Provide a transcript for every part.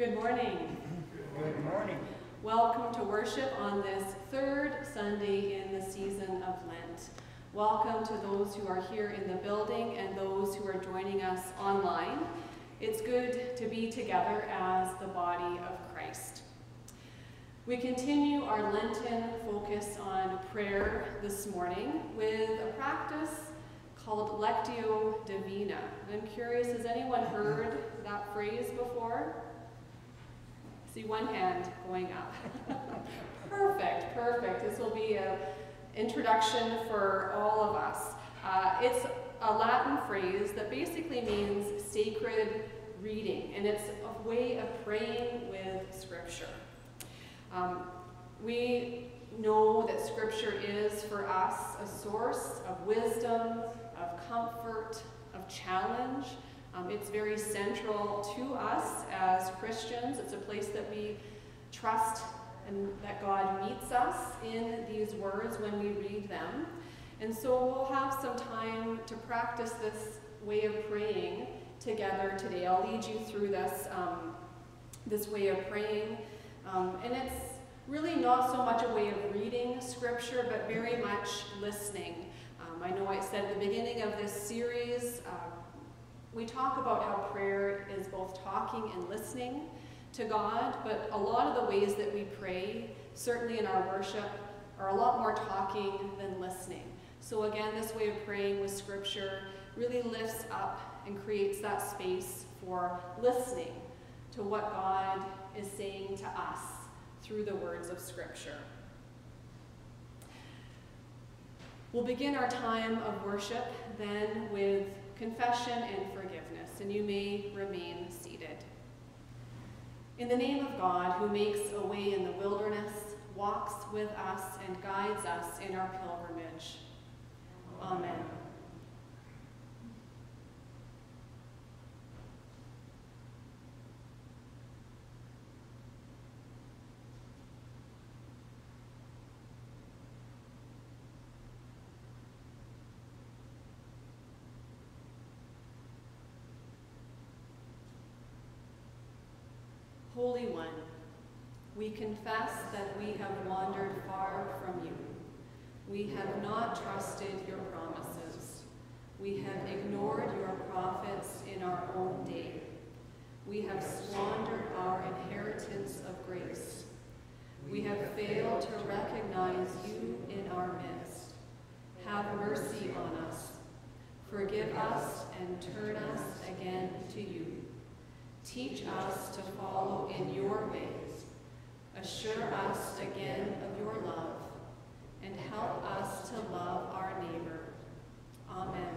Good morning. Good morning. Welcome to worship on this third Sunday in the season of Lent. Welcome to those who are here in the building and those who are joining us online. It's good to be together as the body of Christ. We continue our Lenten focus on prayer this morning with a practice called Lectio Divina. I'm curious, has anyone heard that phrase before? See one hand going up. perfect, perfect. This will be an introduction for all of us. Uh, it's a Latin phrase that basically means sacred reading, and it's a way of praying with Scripture. Um, we know that Scripture is for us a source of wisdom, of comfort, of challenge. Um, it's very central to us as Christians. It's a place that we trust and that God meets us in these words when we read them. And so we'll have some time to practice this way of praying together today. I'll lead you through this, um, this way of praying. Um, and it's really not so much a way of reading scripture, but very much listening. Um, I know I said at the beginning of this series, uh, we talk about how prayer is both talking and listening to God, but a lot of the ways that we pray, certainly in our worship, are a lot more talking than listening. So again, this way of praying with scripture really lifts up and creates that space for listening to what God is saying to us through the words of scripture. We'll begin our time of worship then with confession and forgiveness, and you may remain seated. In the name of God, who makes a way in the wilderness, walks with us, and guides us in our pilgrimage. Amen. Holy One, we confess that we have wandered far from you. We have not trusted your promises. We have ignored your prophets in our own day. We have squandered our inheritance of grace. We have failed to recognize you in our midst. Have mercy on us. Forgive us and turn us again to you. Teach us to follow in your ways. Assure us again of your love, and help us to love our neighbor. Amen.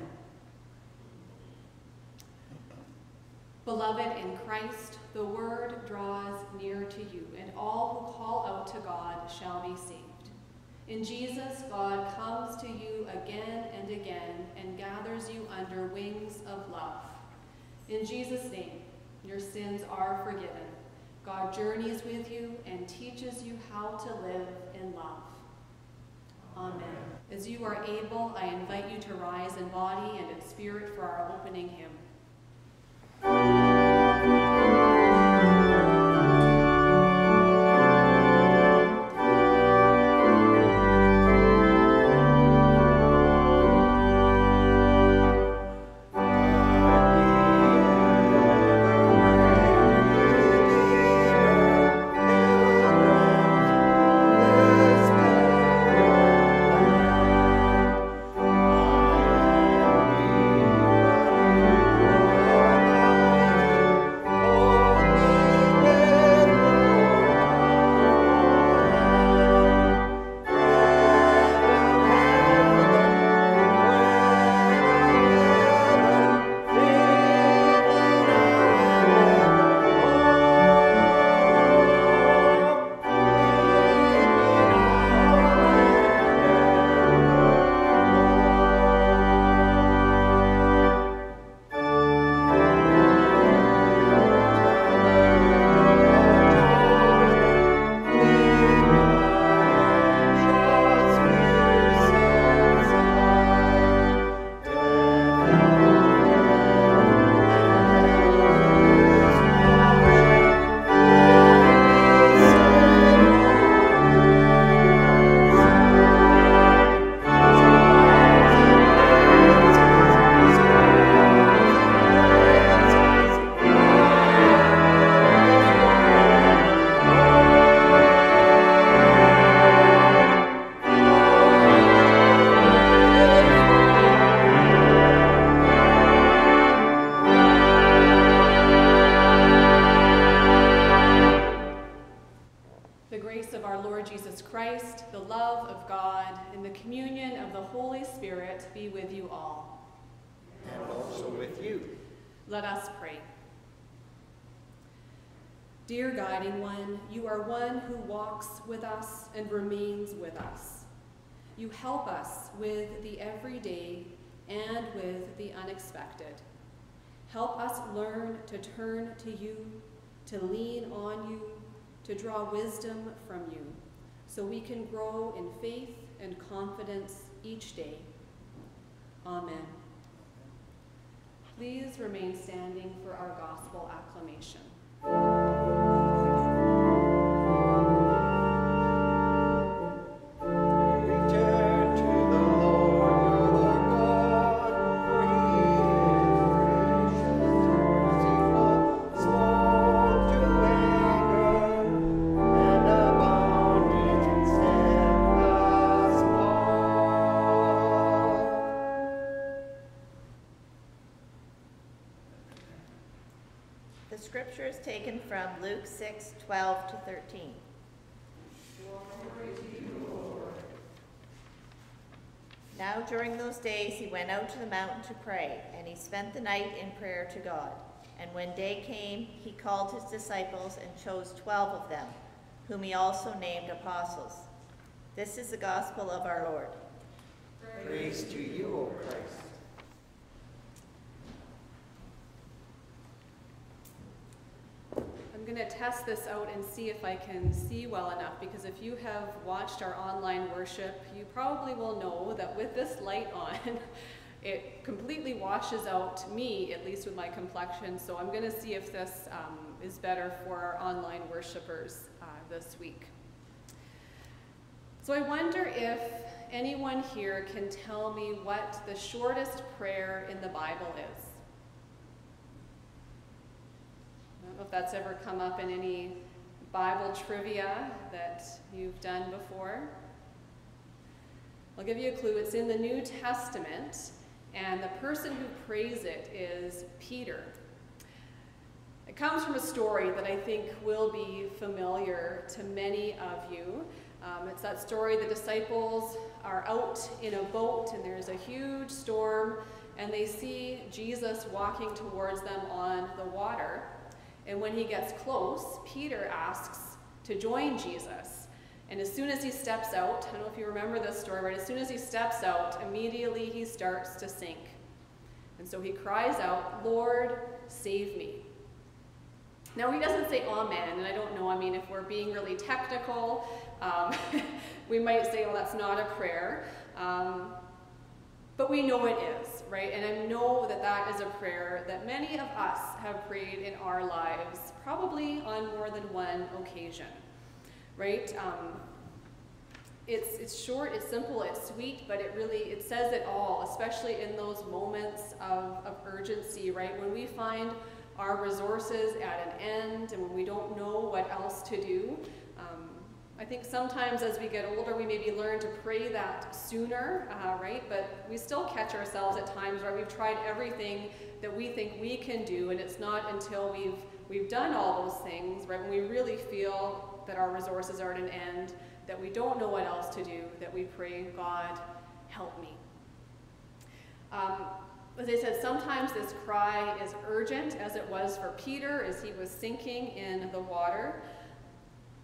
Beloved in Christ, the word draws near to you, and all who call out to God shall be saved. In Jesus, God comes to you again and again and gathers you under wings of love. In Jesus' name, your sins are forgiven. God journeys with you and teaches you how to live in love. Amen. As you are able, I invite you to rise in body and in spirit for our opening hymn. Guiding One, you are one who walks with us and remains with us. You help us with the everyday and with the unexpected. Help us learn to turn to you, to lean on you, to draw wisdom from you, so we can grow in faith and confidence each day. Amen. Please remain standing for our gospel acclamation. Taken from Luke 6, 12 to 13. Now during those days he went out to the mountain to pray, and he spent the night in prayer to God. And when day came, he called his disciples and chose twelve of them, whom he also named apostles. This is the gospel of our Lord. Praise to you, O Christ. I'm going to test this out and see if I can see well enough because if you have watched our online worship, you probably will know that with this light on, it completely washes out me, at least with my complexion. So I'm going to see if this um, is better for our online worshipers uh, this week. So I wonder if anyone here can tell me what the shortest prayer in the Bible is. I don't know if that's ever come up in any Bible trivia that you've done before. I'll give you a clue. It's in the New Testament, and the person who prays it is Peter. It comes from a story that I think will be familiar to many of you. Um, it's that story the disciples are out in a boat and there's a huge storm and they see Jesus walking towards them on the water. And when he gets close, Peter asks to join Jesus. And as soon as he steps out, I don't know if you remember this story, right? As soon as he steps out, immediately he starts to sink. And so he cries out, Lord, save me. Now, he doesn't say amen, and I don't know, I mean, if we're being really technical, um, we might say, well, that's not a prayer. Um, but we know it is, right? And I know that that is a prayer that many of us have prayed in our lives, probably on more than one occasion, right? Um, it's, it's short, it's simple, it's sweet, but it really, it says it all, especially in those moments of, of urgency, right? When we find our resources at an end and when we don't know what else to do. I think sometimes as we get older, we maybe learn to pray that sooner, uh, right? But we still catch ourselves at times where we've tried everything that we think we can do, and it's not until we've we've done all those things, right? When we really feel that our resources are at an end, that we don't know what else to do, that we pray, God, help me. Um, as I said, sometimes this cry is urgent, as it was for Peter as he was sinking in the water.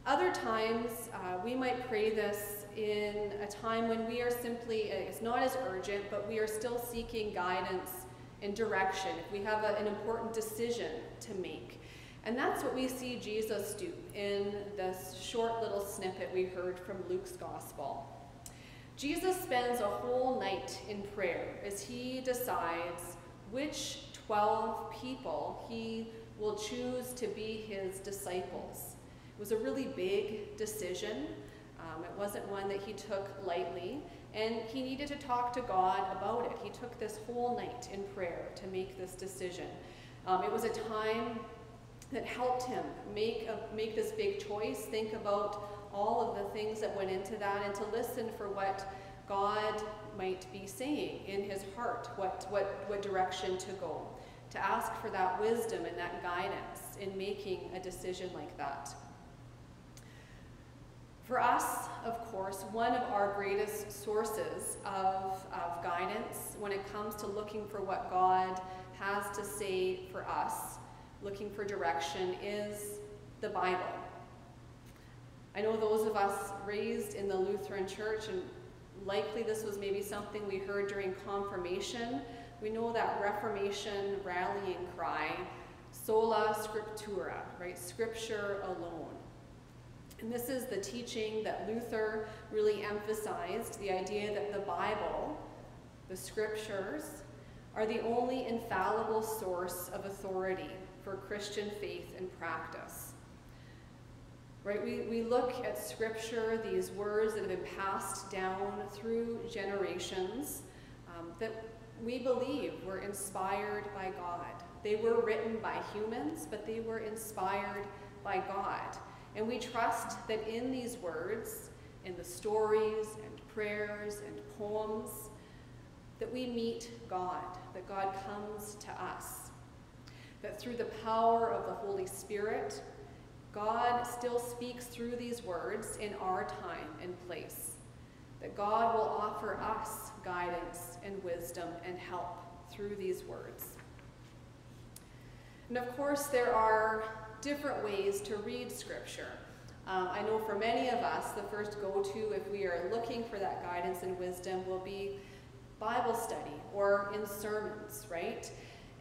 Other times, uh, we might pray this in a time when we are simply, it's not as urgent, but we are still seeking guidance and direction. If we have a, an important decision to make. And that's what we see Jesus do in this short little snippet we heard from Luke's Gospel. Jesus spends a whole night in prayer as he decides which 12 people he will choose to be his disciples. Was a really big decision. Um, it wasn't one that he took lightly, and he needed to talk to God about it. He took this whole night in prayer to make this decision. Um, it was a time that helped him make, a, make this big choice, think about all of the things that went into that, and to listen for what God might be saying in his heart, what, what, what direction to go, to ask for that wisdom and that guidance in making a decision like that. For us, of course, one of our greatest sources of, of guidance when it comes to looking for what God has to say for us, looking for direction, is the Bible. I know those of us raised in the Lutheran Church, and likely this was maybe something we heard during confirmation, we know that Reformation rallying cry, sola scriptura, right? Scripture alone. And this is the teaching that Luther really emphasized the idea that the Bible, the scriptures, are the only infallible source of authority for Christian faith and practice. Right? We, we look at scripture, these words that have been passed down through generations, um, that we believe were inspired by God. They were written by humans, but they were inspired by God. And we trust that in these words, in the stories and prayers and poems, that we meet God, that God comes to us. That through the power of the Holy Spirit, God still speaks through these words in our time and place. That God will offer us guidance and wisdom and help through these words. And of course, there are different ways to read Scripture. Um, I know for many of us, the first go to if we are looking for that guidance and wisdom will be Bible study or in sermons, right?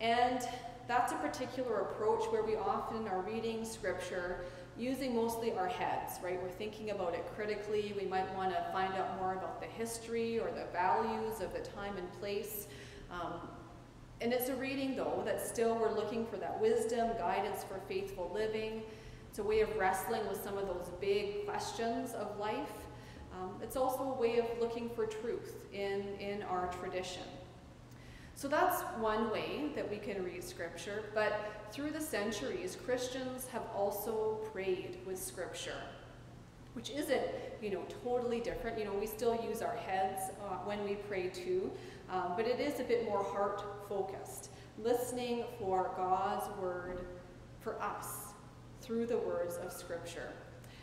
And that's a particular approach where we often are reading Scripture using mostly our heads, right? We're thinking about it critically. We might want to find out more about the history or the values of the time and place. Um, and it's a reading, though, that still we're looking for that wisdom, guidance for faithful living. It's a way of wrestling with some of those big questions of life. Um, it's also a way of looking for truth in, in our tradition. So that's one way that we can read Scripture, but through the centuries, Christians have also prayed with Scripture, which isn't, you know, totally different. You know, we still use our heads uh, when we pray too, um, but it is a bit more heart focused, listening for God's word for us through the words of Scripture.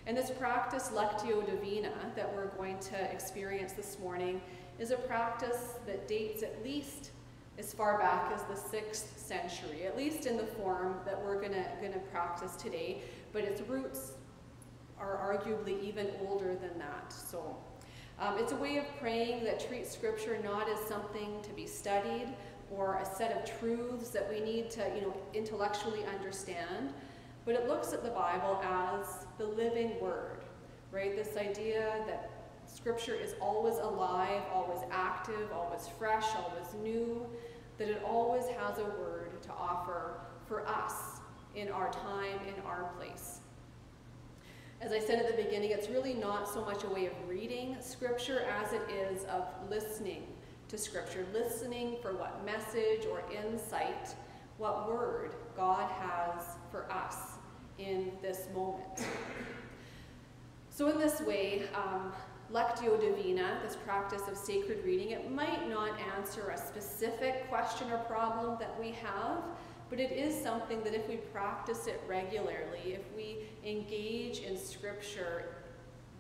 And this practice, Lectio Divina, that we're going to experience this morning, is a practice that dates at least as far back as the 6th century, at least in the form that we're going to practice today, but its roots are arguably even older than that. So um, it's a way of praying that treats Scripture not as something to be studied or a set of truths that we need to, you know, intellectually understand, but it looks at the Bible as the living Word, right? This idea that Scripture is always alive, always active, always fresh, always new, that it always has a word to offer for us in our time, in our place. As I said at the beginning, it's really not so much a way of reading Scripture as it is of listening to Scripture, listening for what message or insight, what word God has for us in this moment. So, in this way, um, Lectio Divina, this practice of sacred reading, it might not answer a specific question or problem that we have, but it is something that if we practice it regularly, if we engage in scripture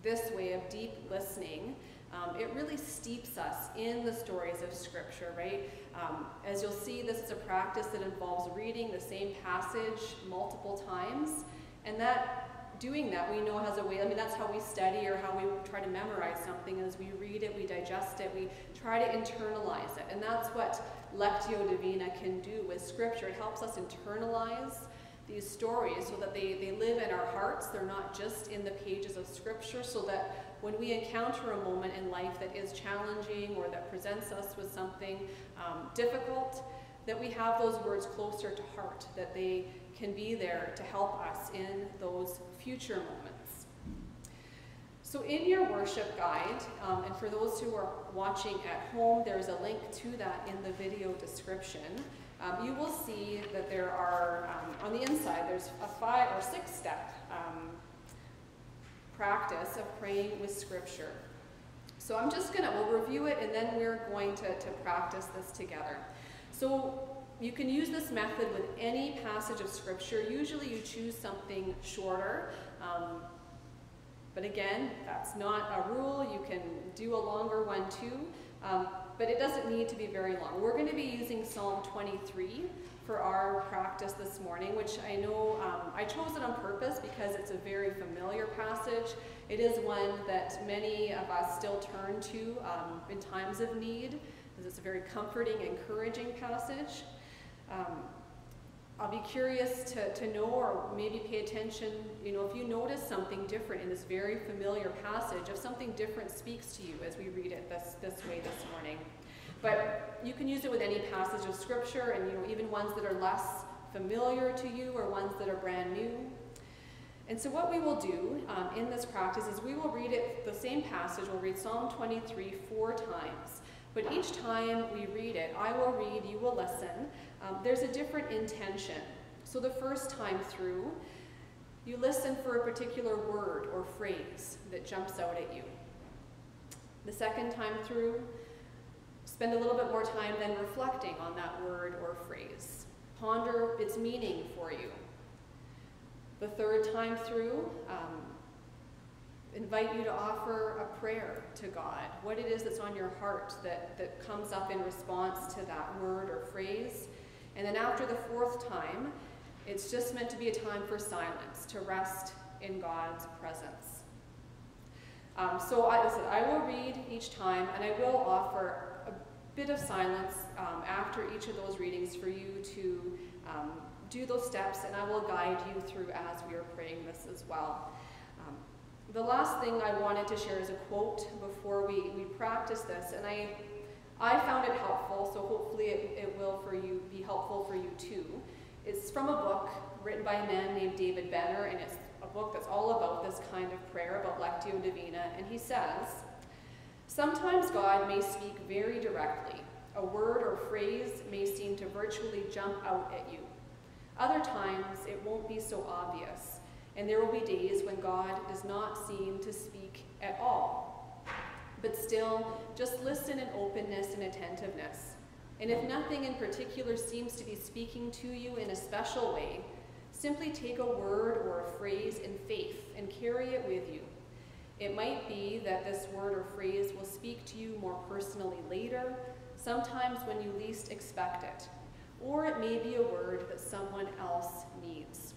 this way of deep listening, um, it really steeps us in the stories of scripture, right? Um, as you'll see, this is a practice that involves reading the same passage multiple times, and that doing that, we know has a way, I mean, that's how we study or how we try to memorize something as we read it, we digest it, we try to internalize it. And that's what Lectio Divina can do with Scripture. It helps us internalize these stories so that they, they live in our hearts. They're not just in the pages of Scripture, so that when we encounter a moment in life that is challenging or that presents us with something um, difficult, that we have those words closer to heart, that they can be there to help us in those future moments. So in your worship guide, um, and for those who are watching at home, there's a link to that in the video description. Um, you will see that there are, um, on the inside, there's a five or six step um, practice of praying with scripture. So I'm just gonna, we'll review it and then we're going to, to practice this together. So you can use this method with any passage of scripture. Usually you choose something shorter. Um, but again, that's not a rule. You can do a longer one too, um, but it doesn't need to be very long. We're going to be using Psalm 23 for our practice this morning, which I know um, I chose it on purpose because it's a very familiar passage. It is one that many of us still turn to um, in times of need, because it's a very comforting, encouraging passage. Um, I'll be curious to, to know or maybe pay attention, you know, if you notice something different in this very familiar passage, if something different speaks to you as we read it this, this way this morning. But you can use it with any passage of scripture and, you know, even ones that are less familiar to you or ones that are brand new. And so what we will do um, in this practice is we will read it, the same passage, we'll read Psalm 23 four times. But each time we read it, I will read, you will listen, um, there's a different intention. So the first time through, you listen for a particular word or phrase that jumps out at you. The second time through, spend a little bit more time then reflecting on that word or phrase. Ponder its meaning for you. The third time through, um, invite you to offer a prayer to God, what it is that's on your heart that, that comes up in response to that word or phrase. And then after the fourth time, it's just meant to be a time for silence, to rest in God's presence. Um, so I, I will read each time, and I will offer a bit of silence um, after each of those readings for you to um, do those steps, and I will guide you through as we are praying this as well. Um, the last thing I wanted to share is a quote before we, we practice this, and I I found it helpful, so hopefully it, it will for you be helpful for you too. It's from a book written by a man named David Benner, and it's a book that's all about this kind of prayer, about Lectio Divina, and he says, Sometimes God may speak very directly. A word or phrase may seem to virtually jump out at you. Other times, it won't be so obvious, and there will be days when God does not seem to speak at all but still just listen in openness and attentiveness. And if nothing in particular seems to be speaking to you in a special way, simply take a word or a phrase in faith and carry it with you. It might be that this word or phrase will speak to you more personally later, sometimes when you least expect it. Or it may be a word that someone else needs.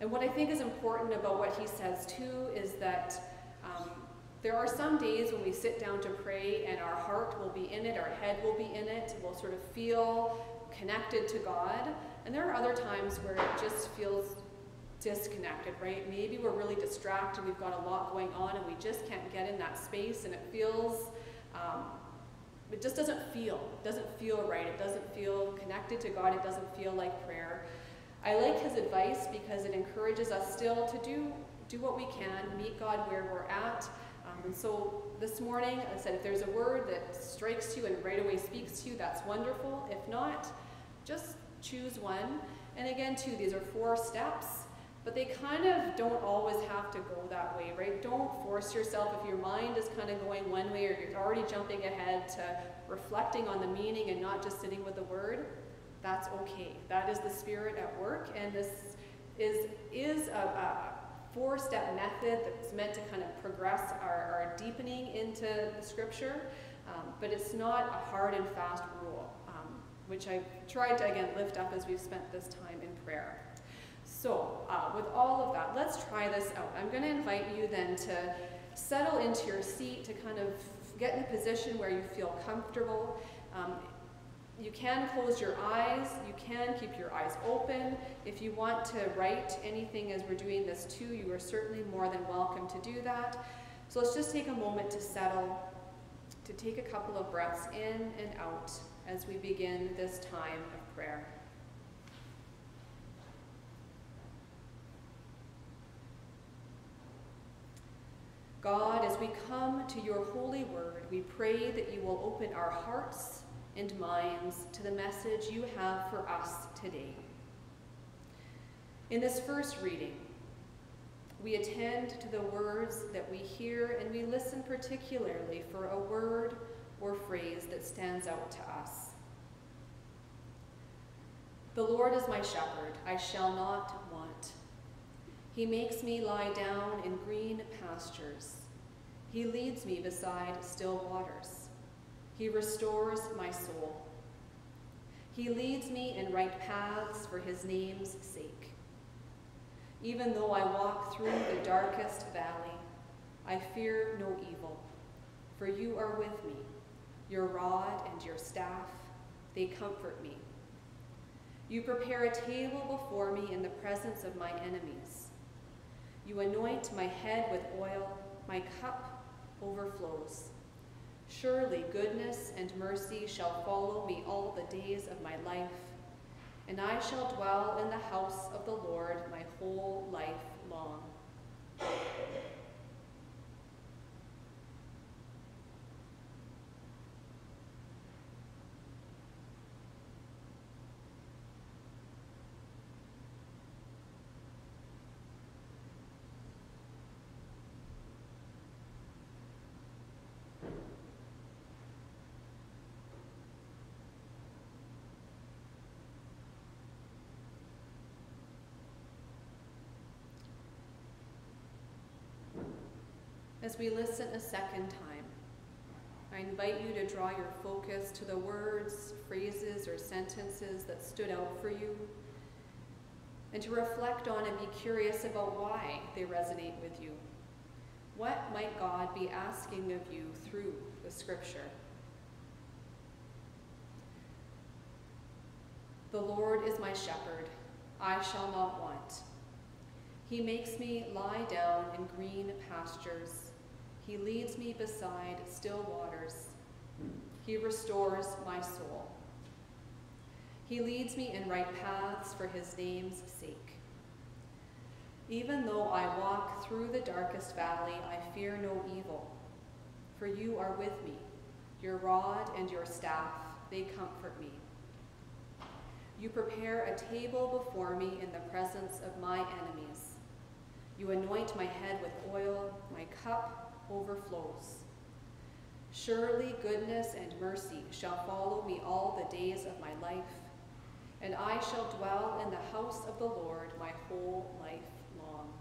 And what I think is important about what he says too is that um, there are some days when we sit down to pray and our heart will be in it, our head will be in it, we'll sort of feel connected to God. And there are other times where it just feels disconnected, right? Maybe we're really distracted, we've got a lot going on, and we just can't get in that space, and it feels, um, it just doesn't feel, it doesn't feel right, it doesn't feel connected to God, it doesn't feel like prayer. I like his advice because it encourages us still to do, do what we can, meet God where we're at, and so this morning, I said, if there's a word that strikes you and right away speaks to you, that's wonderful. If not, just choose one. And again, too, these are four steps, but they kind of don't always have to go that way, right? Don't force yourself if your mind is kind of going one way or you're already jumping ahead to reflecting on the meaning and not just sitting with the word. That's okay. That is the spirit at work, and this is, is a, a four-step method that's meant to kind of progress our, our deepening into the scripture, um, but it's not a hard and fast rule, um, which I've tried to, again, lift up as we've spent this time in prayer. So uh, with all of that, let's try this out. I'm going to invite you then to settle into your seat, to kind of get in a position where you feel comfortable. Um, you can close your eyes, you can keep your eyes open. If you want to write anything as we're doing this too, you are certainly more than welcome to do that. So let's just take a moment to settle, to take a couple of breaths in and out as we begin this time of prayer. God, as we come to your holy word, we pray that you will open our hearts and minds to the message you have for us today. In this first reading, we attend to the words that we hear and we listen particularly for a word or phrase that stands out to us. The Lord is my shepherd, I shall not want. He makes me lie down in green pastures. He leads me beside still waters. He restores my soul. He leads me in right paths for his name's sake. Even though I walk through the darkest valley, I fear no evil, for you are with me. Your rod and your staff, they comfort me. You prepare a table before me in the presence of my enemies. You anoint my head with oil, my cup overflows. Surely goodness and mercy shall follow me all the days of my life, and I shall dwell in the house of the Lord my whole life long. As we listen a second time, I invite you to draw your focus to the words, phrases, or sentences that stood out for you, and to reflect on and be curious about why they resonate with you. What might God be asking of you through the scripture? The Lord is my shepherd, I shall not want. He makes me lie down in green pastures. He leads me beside still waters. He restores my soul. He leads me in right paths for his name's sake. Even though I walk through the darkest valley, I fear no evil, for you are with me. Your rod and your staff, they comfort me. You prepare a table before me in the presence of my enemies. You anoint my head with oil, my cup overflows. Surely goodness and mercy shall follow me all the days of my life, and I shall dwell in the house of the Lord my whole life long.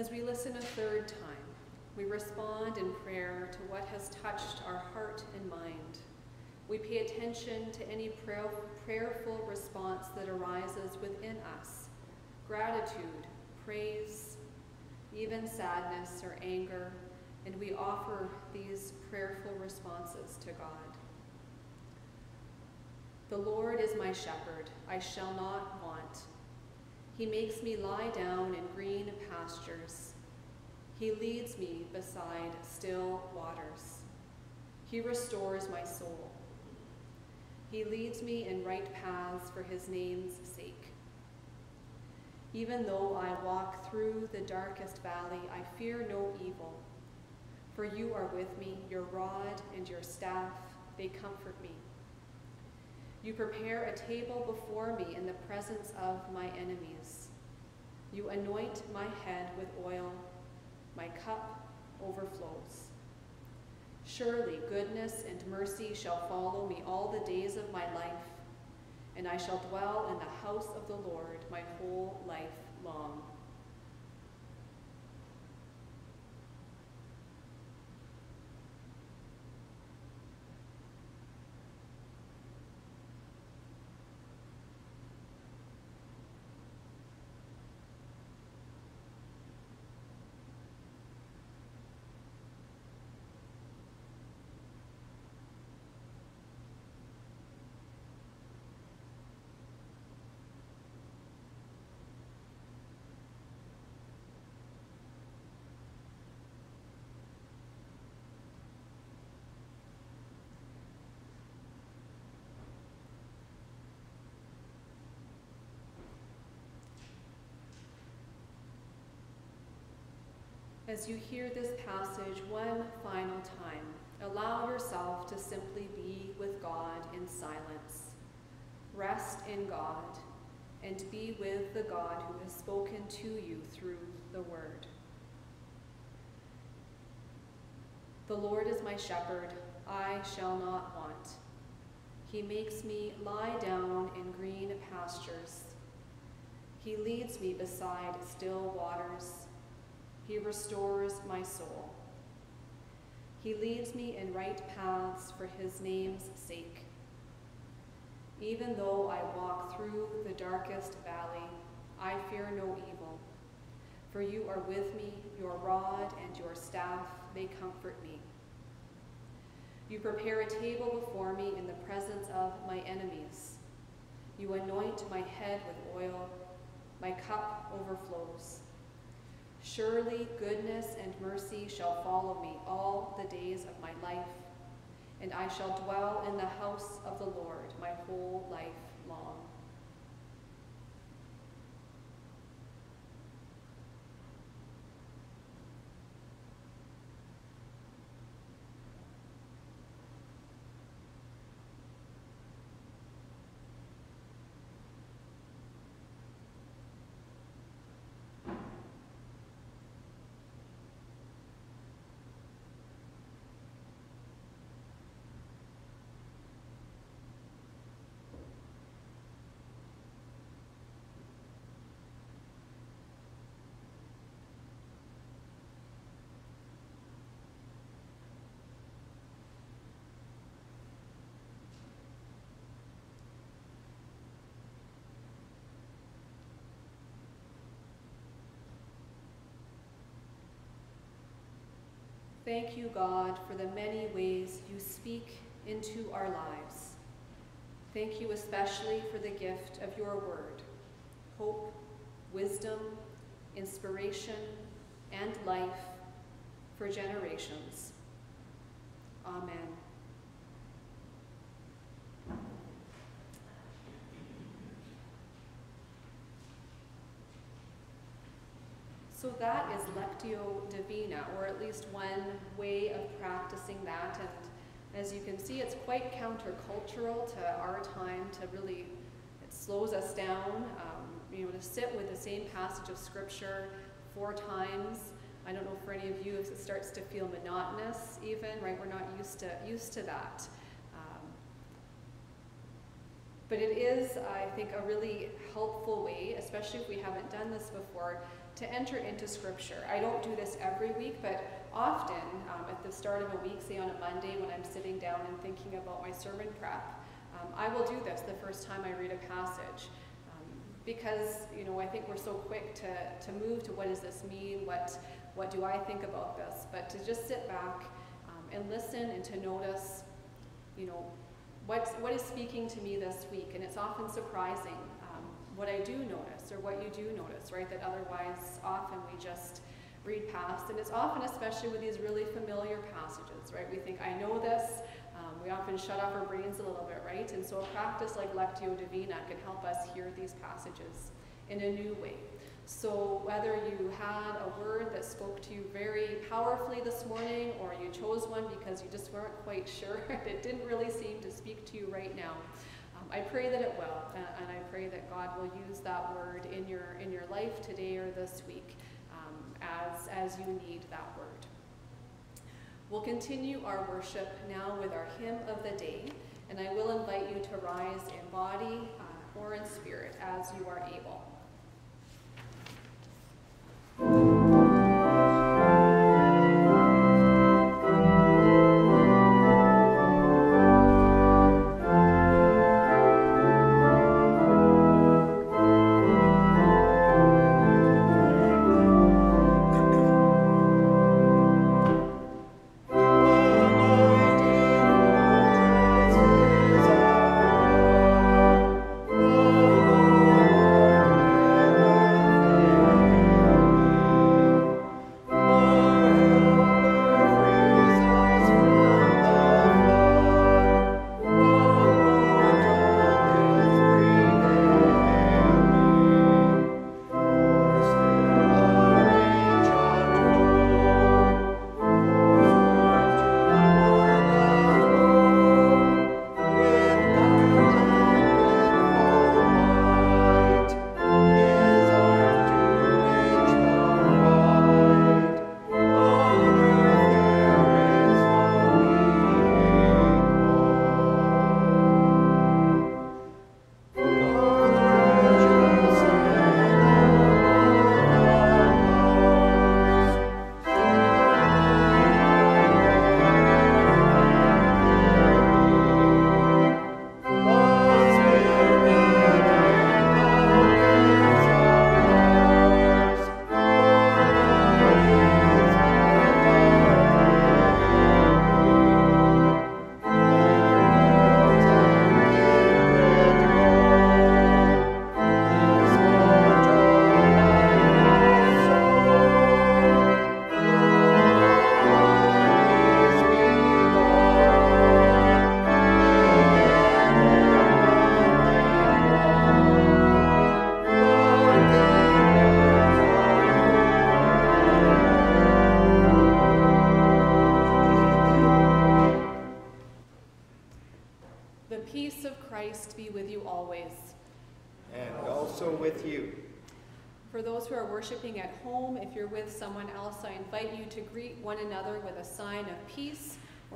As we listen a third time, we respond in prayer to what has touched our heart and mind. We pay attention to any prayer, prayerful response that arises within us gratitude, praise, even sadness or anger, and we offer these prayerful responses to God. The Lord is my shepherd, I shall not want. He makes me lie down in green pastures. He leads me beside still waters. He restores my soul. He leads me in right paths for his name's sake. Even though I walk through the darkest valley, I fear no evil. For you are with me, your rod and your staff, they comfort me. You prepare a table before me in the presence of my enemies. You anoint my head with oil, my cup overflows. Surely goodness and mercy shall follow me all the days of my life, and I shall dwell in the house of the Lord my whole life long. As you hear this passage one final time, allow yourself to simply be with God in silence. Rest in God and be with the God who has spoken to you through the Word. The Lord is my shepherd, I shall not want. He makes me lie down in green pastures. He leads me beside still waters. He restores my soul. He leads me in right paths for his name's sake. Even though I walk through the darkest valley, I fear no evil. For you are with me, your rod and your staff, they comfort me. You prepare a table before me in the presence of my enemies. You anoint my head with oil, my cup overflows. Surely goodness and mercy shall follow me all the days of my life, and I shall dwell in the house of the Lord my whole life long. Thank you, God, for the many ways you speak into our lives. Thank you especially for the gift of your word, hope, wisdom, inspiration, and life for generations. Amen. So that is Lectio Divina, or at least one way of practicing that. And as you can see, it's quite countercultural to our time to really, it slows us down, um, you know, to sit with the same passage of scripture four times. I don't know for any of you if it starts to feel monotonous even, right? We're not used to, used to that. Um, but it is, I think, a really helpful way, especially if we haven't done this before, to enter into scripture. I don't do this every week, but often um, at the start of a week, say on a Monday when I'm sitting down and thinking about my sermon prep, um, I will do this the first time I read a passage. Um, because, you know, I think we're so quick to, to move to what does this mean, what, what do I think about this, but to just sit back um, and listen and to notice, you know, what, what is speaking to me this week. And it's often surprising what I do notice or what you do notice, right? That otherwise often we just read past. And it's often, especially with these really familiar passages, right? We think, I know this. Um, we often shut off our brains a little bit, right? And so a practice like Lectio Divina can help us hear these passages in a new way. So whether you had a word that spoke to you very powerfully this morning or you chose one because you just weren't quite sure, it didn't really seem to speak to you right now, I pray that it will, and I pray that God will use that word in your in your life today or this week um, as as you need that word. We'll continue our worship now with our hymn of the day, and I will invite you to rise in body uh, or in spirit as you are able.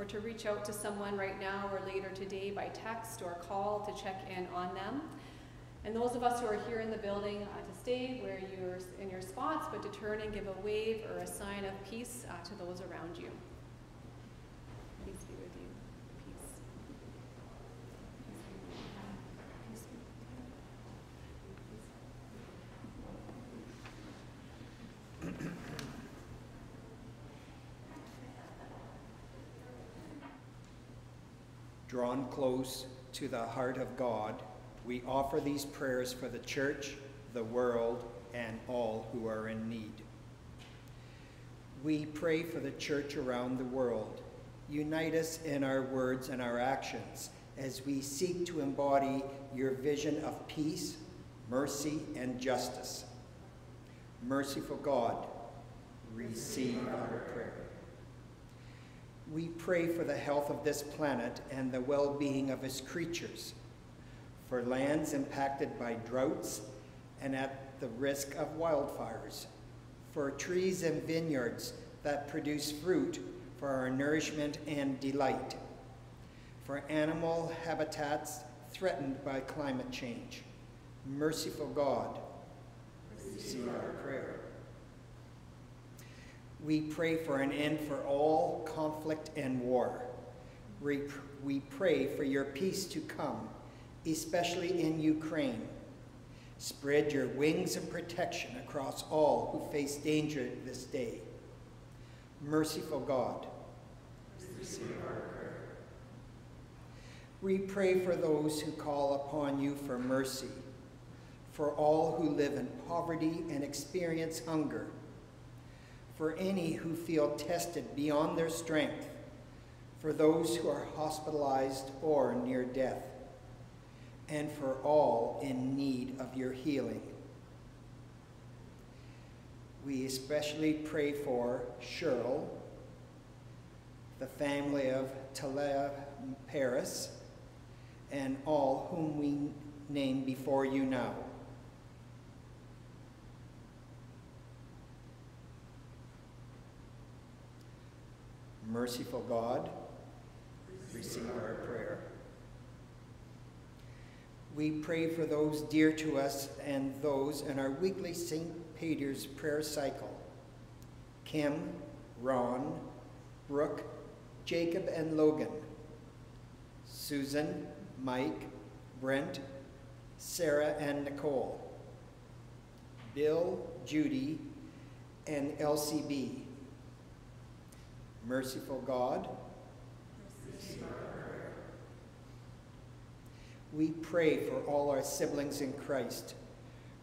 Or to reach out to someone right now or later today by text or call to check in on them. And those of us who are here in the building uh, to stay where you're in your spots, but to turn and give a wave or a sign of peace uh, to those around you. Peace be with you. Peace. Peace be with you. Drawn close to the heart of God, we offer these prayers for the church, the world, and all who are in need. We pray for the church around the world. Unite us in our words and our actions as we seek to embody your vision of peace, mercy, and justice. Merciful God, receive our prayer. We pray for the health of this planet and the well-being of its creatures, for lands impacted by droughts and at the risk of wildfires, for trees and vineyards that produce fruit for our nourishment and delight, for animal habitats threatened by climate change. Merciful God, receive our prayer. We pray for an end for all conflict and war. We, we pray for your peace to come, especially in Ukraine. Spread your wings of protection across all who face danger this day. Merciful God. We pray for those who call upon you for mercy, for all who live in poverty and experience hunger, for any who feel tested beyond their strength, for those who are hospitalized or near death, and for all in need of your healing. We especially pray for Cheryl, the family of Talea Paris, and all whom we name before you now. Merciful God, receive our prayer. We pray for those dear to us and those in our weekly St. Peter's prayer cycle. Kim, Ron, Brooke, Jacob, and Logan. Susan, Mike, Brent, Sarah, and Nicole. Bill, Judy, and LCB. Merciful God, we pray for all our siblings in Christ,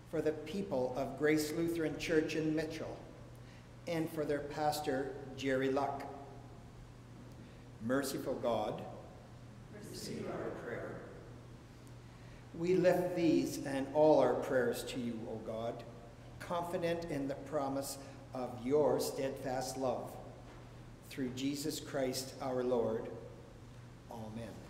for the people of Grace Lutheran Church in Mitchell, and for their pastor, Jerry Luck. Merciful God, receive our prayer. We lift these and all our prayers to you, O God, confident in the promise of your steadfast love. Through Jesus Christ our Lord. Amen.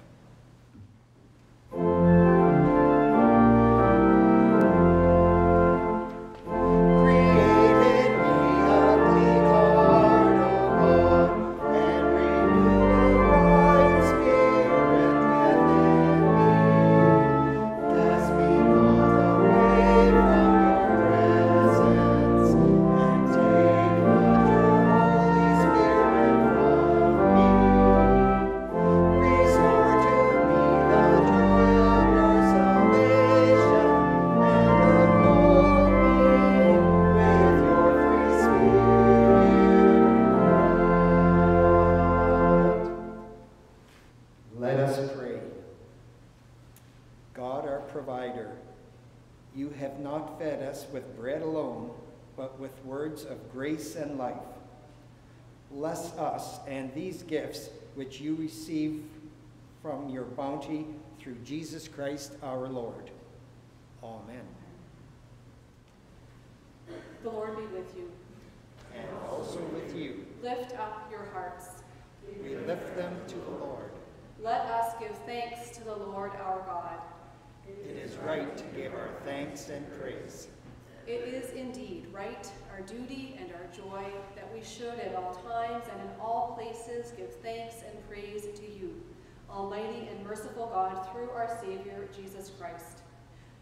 And these gifts which you receive from your bounty through Jesus Christ our Lord. Amen. The Lord be with you. And also with you, Lift up your hearts. we lift them to the Lord. Let us give thanks to the Lord our God. It is right to give our thanks and praise. It is indeed right, our duty and our joy, that we should at all times and in all places give thanks and praise to you, Almighty and merciful God, through our Savior, Jesus Christ.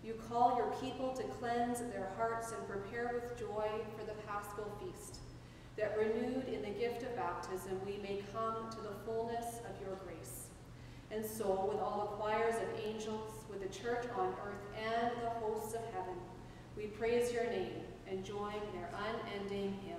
You call your people to cleanse their hearts and prepare with joy for the paschal feast, that renewed in the gift of baptism we may come to the fullness of your grace. And so, with all the choirs of angels, with the church on earth and the hosts of heaven, we praise your name and join their unending hymn.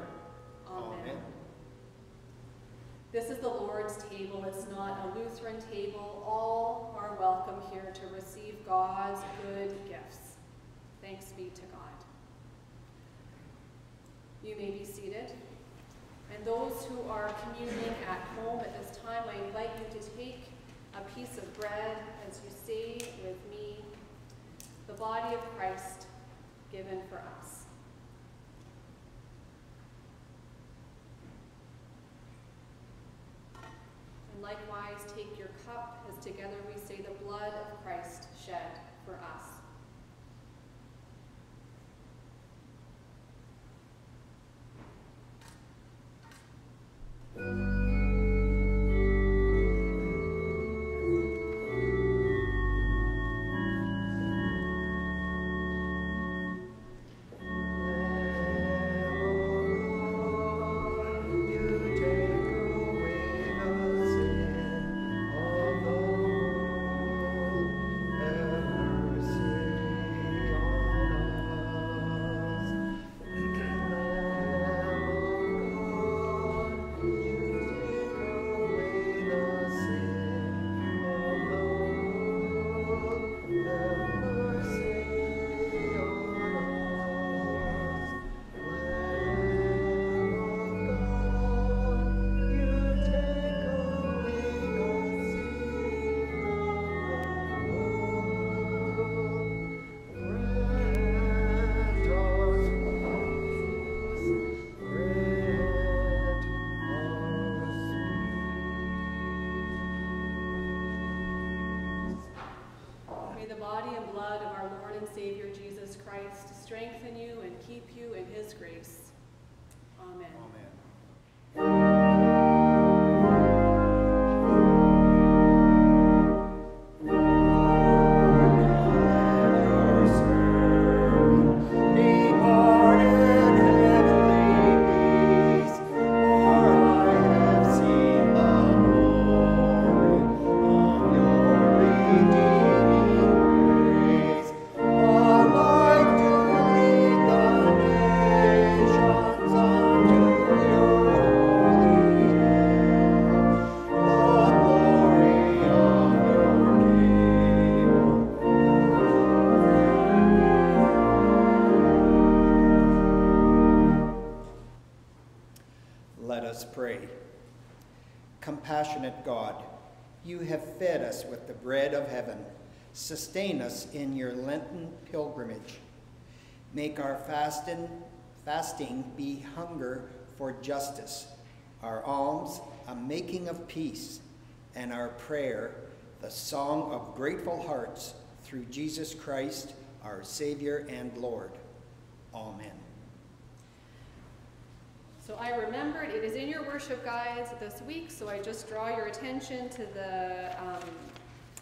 This is the Lord's table. It's not a Lutheran table. All are welcome here to receive God's good gifts. Thanks be to God. You may be seated. And those who are communing at home at this time, I invite you to take a piece of bread as you say with me, the body of Christ given for us. And likewise, take your cup as together we say the blood of Christ shed for us. Sustain us in your Lenten pilgrimage. Make our fasting, fasting be hunger for justice, our alms a making of peace, and our prayer the song of grateful hearts through Jesus Christ, our Savior and Lord. Amen. So I remembered, it is in your worship guides this week, so I just draw your attention to the um,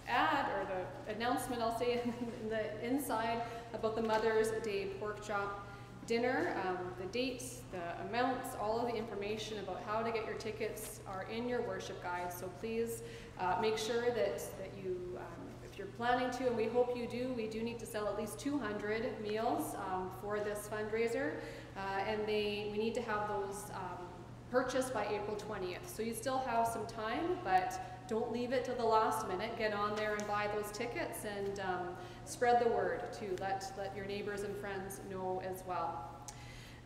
ad or the announcement, I'll say, in the inside about the Mother's Day pork chop dinner. Um, the dates, the amounts, all of the information about how to get your tickets are in your worship guide. So please uh, make sure that, that you, um, if you're planning to, and we hope you do, we do need to sell at least 200 meals um, for this fundraiser. Uh, and they, we need to have those um, purchased by April 20th. So you still have some time, but don't leave it to the last minute. Get on there and buy those tickets and um, spread the word to let, let your neighbors and friends know as well.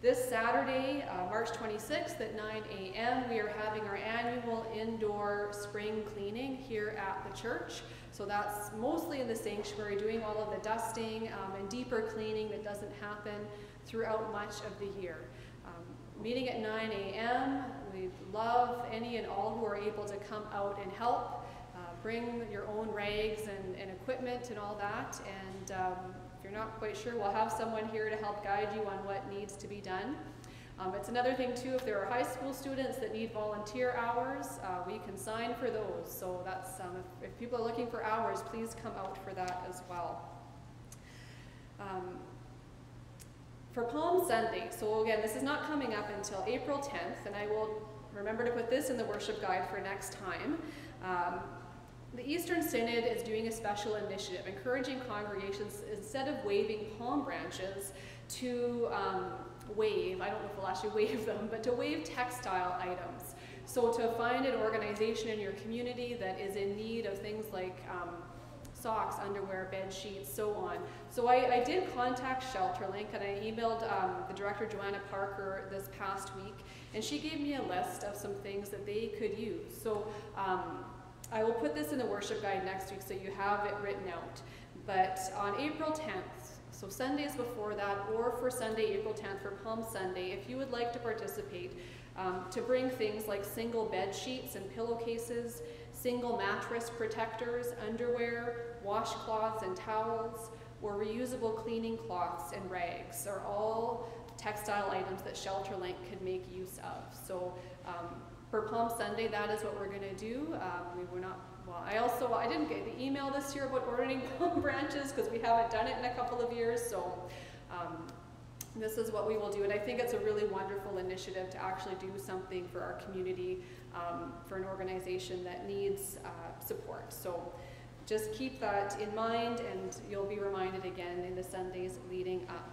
This Saturday, uh, March 26th at 9 a.m., we are having our annual indoor spring cleaning here at the church. So that's mostly in the sanctuary, doing all of the dusting um, and deeper cleaning that doesn't happen throughout much of the year. Um, meeting at 9 a.m., we love any and all who are able to come out and help. Uh, bring your own rags and, and, equipment and all that. And um, if you're not quite sure, we'll have someone here to help guide you on what needs to be done. Um, it's another thing too, if there are high school students that need volunteer hours, uh, we can sign for those. So that's, um, if, if, people are looking for hours, please come out for that as well. Um, for Palm Sunday, so again, this is not coming up until April 10th, and I will remember to put this in the worship guide for next time. Um, the Eastern Synod is doing a special initiative, encouraging congregations, instead of waving palm branches, to um, wave, I don't know if we'll actually wave them, but to wave textile items. So to find an organization in your community that is in need of things like um, socks, underwear, bed sheets, so on. So I, I did contact ShelterLink and I emailed um, the director, Joanna Parker, this past week, and she gave me a list of some things that they could use. So um, I will put this in the worship guide next week so you have it written out. But on April 10th, so Sundays before that, or for Sunday, April 10th, for Palm Sunday, if you would like to participate, um, to bring things like single bed sheets and pillowcases, single mattress protectors, underwear, washcloths and towels, or reusable cleaning cloths and rags are all textile items that ShelterLink could make use of. So um, for Palm Sunday, that is what we're going to do. Um, we were not, well, I also, I didn't get the email this year about ordering palm branches because we haven't done it in a couple of years. So um, this is what we will do. And I think it's a really wonderful initiative to actually do something for our community, um, for an organization that needs uh, support. So just keep that in mind and you'll be reminded again in the Sundays leading up.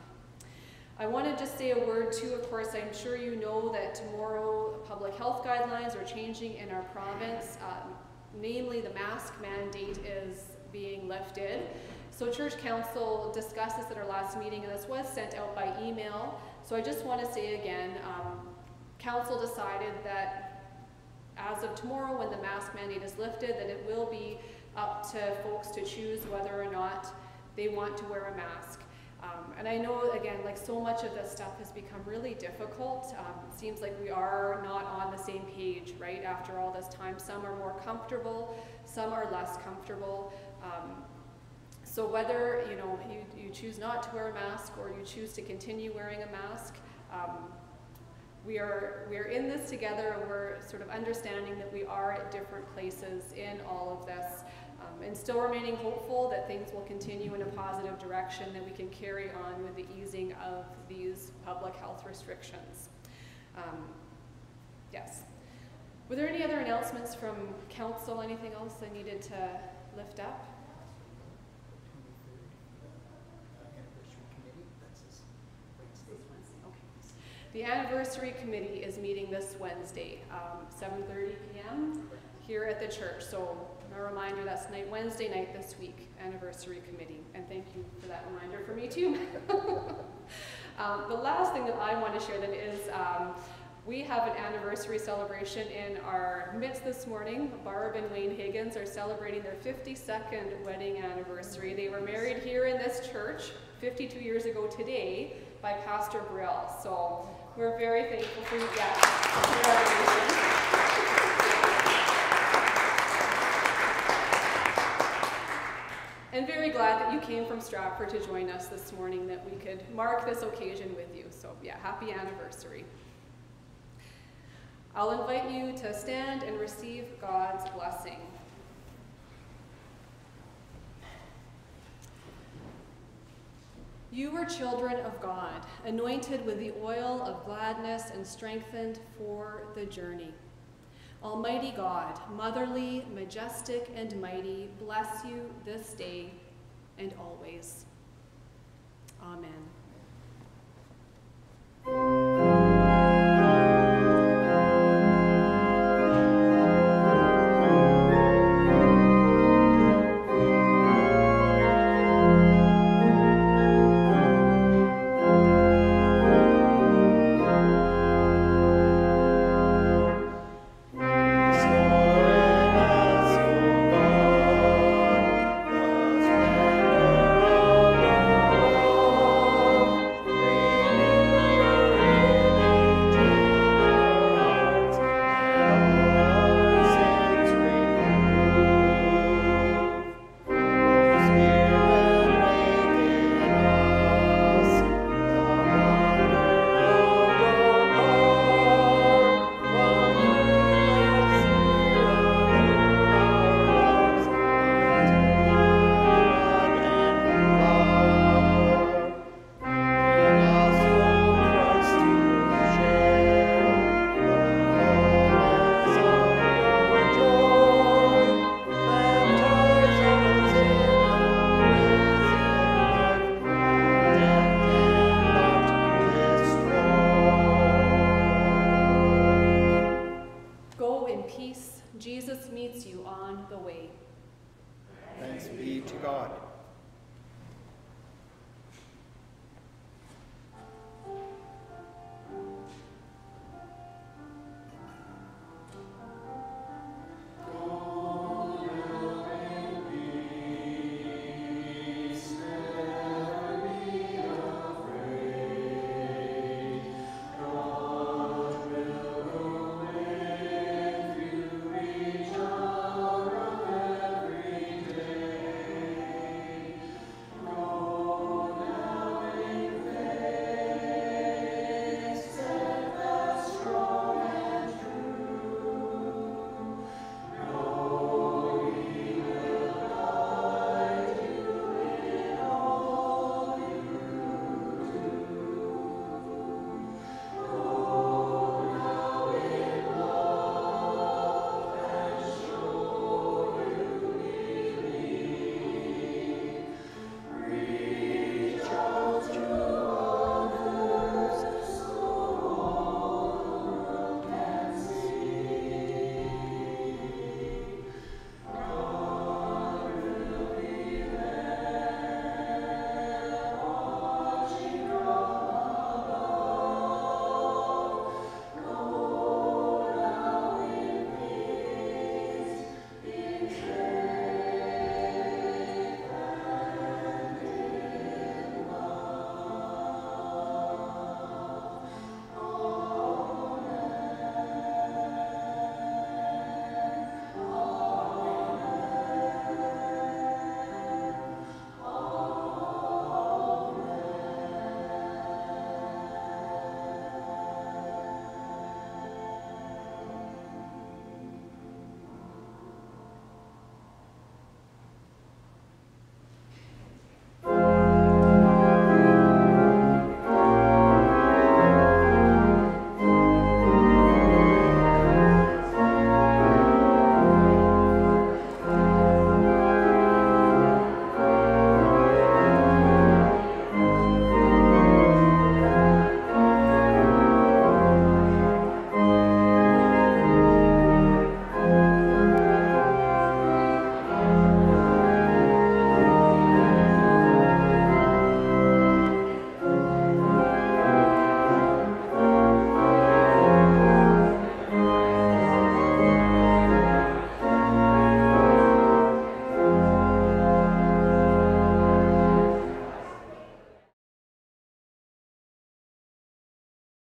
I want to just say a word too, of course, I'm sure you know that tomorrow public health guidelines are changing in our province. Um, namely, the mask mandate is being lifted. So Church Council discussed this at our last meeting and this was sent out by email. So I just want to say again, um, Council decided that as of tomorrow when the mask mandate is lifted, that it will be up to folks to choose whether or not they want to wear a mask. Um, and I know, again, like so much of this stuff has become really difficult. Um, it seems like we are not on the same page, right, after all this time. Some are more comfortable, some are less comfortable. Um, so whether, you know, you, you choose not to wear a mask or you choose to continue wearing a mask, um, we are, we are in this together and we're sort of understanding that we are at different places in all of this and still remaining hopeful that things will continue in a positive direction, that we can carry on with the easing of these public health restrictions. Um, yes. Were there any other announcements from council, anything else I needed to lift up? The anniversary committee is meeting this Wednesday, um, 7.30 p.m. here at the church. So a reminder, that's night, Wednesday night this week, anniversary committee. And thank you for that reminder for me too. um, the last thing that I want to share then is um, We have an anniversary celebration in our midst this morning. Barb and Wayne Higgins are celebrating their 52nd wedding anniversary. They were married here in this church 52 years ago today by Pastor Brill. So we're very thankful for you guys. And very glad that you came from Stratford to join us this morning, that we could mark this occasion with you. So, yeah, happy anniversary. I'll invite you to stand and receive God's blessing. You were children of God, anointed with the oil of gladness and strengthened for the journey. Almighty God, motherly, majestic, and mighty, bless you this day and always. Amen.